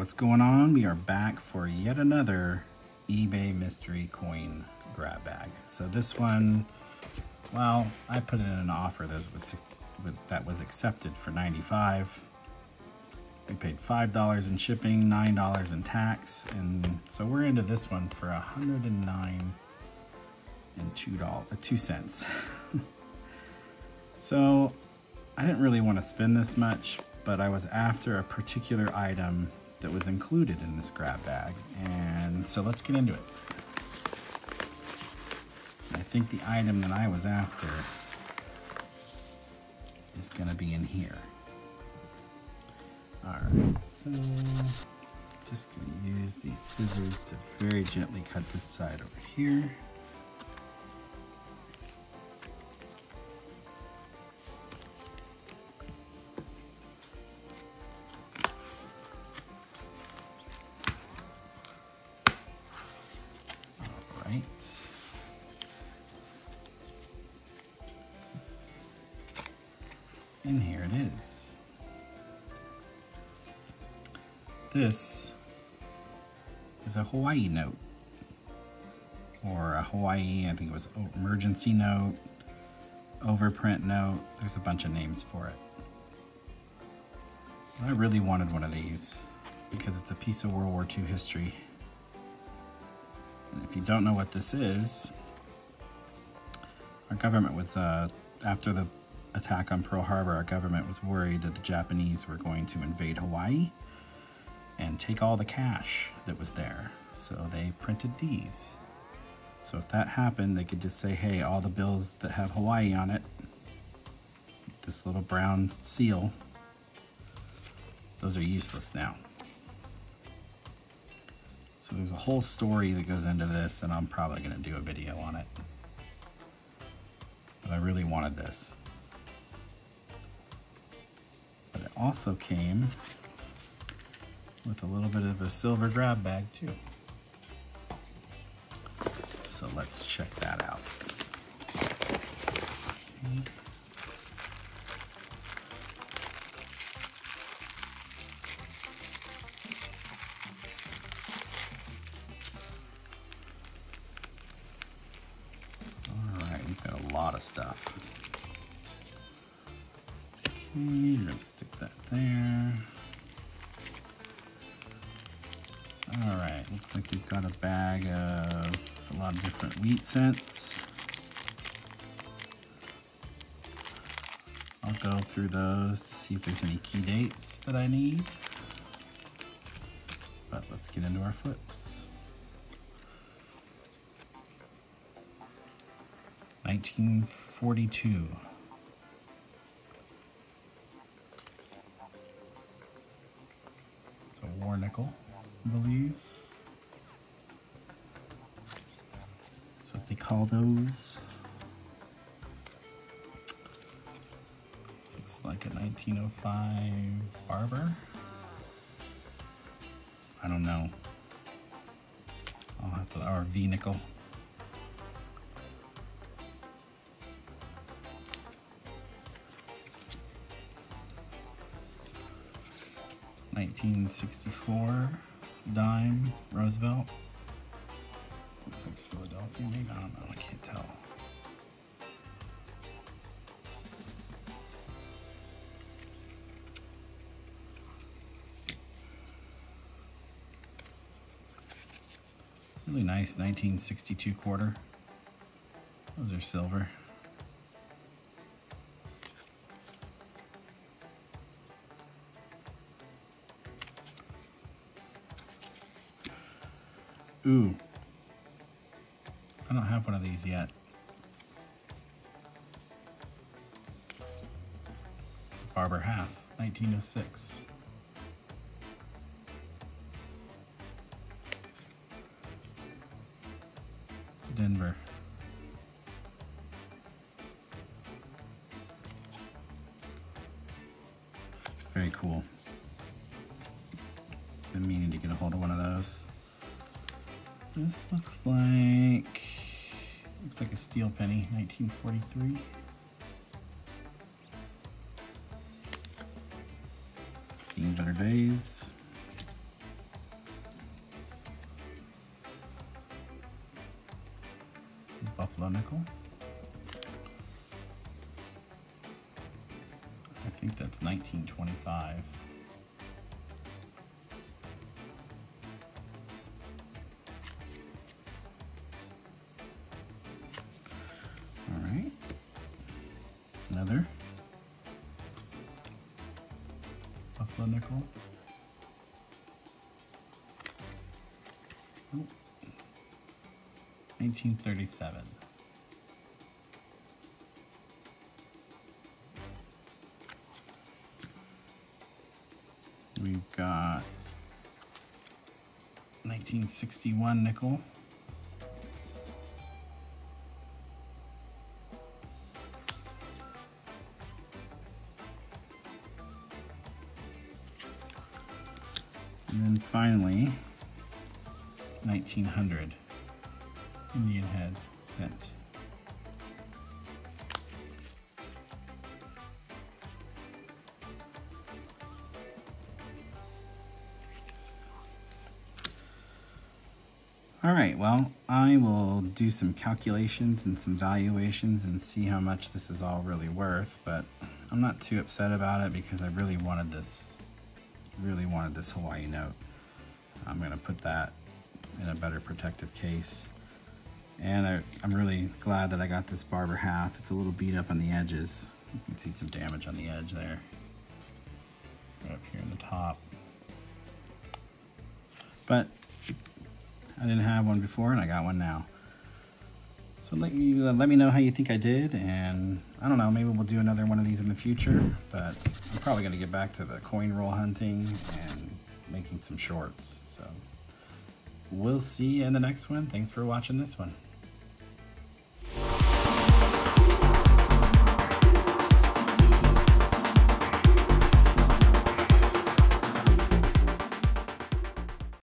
what's going on? We are back for yet another eBay mystery coin grab bag. So this one, well, I put in an offer that was that was accepted for 95. We paid $5 in shipping, $9 in tax, and so we're into this one for 109 and two dollars, uh, two cents. so I didn't really want to spend this much, but I was after a particular item that was included in this grab bag. And so let's get into it. I think the item that I was after is gonna be in here. All right, so just gonna use these scissors to very gently cut this side over here. Is. This is a Hawaii note. Or a Hawaii, I think it was emergency note, overprint note. There's a bunch of names for it. I really wanted one of these because it's a piece of World War II history. And if you don't know what this is, our government was, uh, after the attack on Pearl Harbor, our government was worried that the Japanese were going to invade Hawaii and take all the cash that was there. So they printed these. So if that happened, they could just say, hey, all the bills that have Hawaii on it, this little brown seal, those are useless now. So there's a whole story that goes into this and I'm probably gonna do a video on it. But I really wanted this. Also came with a little bit of a silver grab bag too. So let's check that out. Okay. All right, we've got a lot of stuff. Okay, let's stick that there. All right, looks like we've got a bag of a lot of different wheat cents. I'll go through those to see if there's any key dates that I need. But let's get into our flips. 1942. Nickel, I believe. That's what they call those. Looks like a 1905 Barber. I don't know. I'll have to, or V 1964 dime Roosevelt. Looks like Philadelphia, maybe, I don't know, I can't tell. Really nice 1962 quarter. Those are silver. Ooh. I don't have one of these yet. Barber Half, 1906. Denver. Very cool. Been meaning to get a hold of one of those. This looks like, looks like a steel penny, 1943. Seen better days. Buffalo nickel. I think that's 1925. Oh. 1937. We've got 1961 nickel. And then finally, 1900 Indian head cent. All right, well, I will do some calculations and some valuations and see how much this is all really worth, but I'm not too upset about it because I really wanted this, really wanted this Hawaii note. I'm gonna put that in a better protective case. And I, am really glad that I got this barber half. It's a little beat up on the edges. You can see some damage on the edge there. Right up here in the top. But I didn't have one before and I got one now. So let you uh, let me know how you think I did, and I don't know, maybe we'll do another one of these in the future. But I'm probably gonna get back to the coin roll hunting and making some shorts. So we'll see you in the next one. Thanks for watching this one.